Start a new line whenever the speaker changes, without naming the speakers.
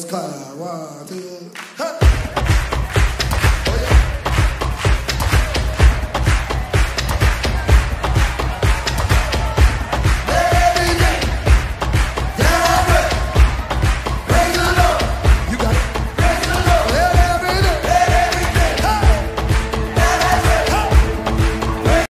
First clap. One, two, hey!